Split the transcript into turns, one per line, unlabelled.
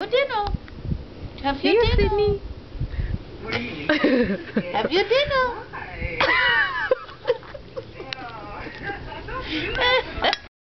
Your dinner. Have your dinner.
Sydney.
Have your dinner.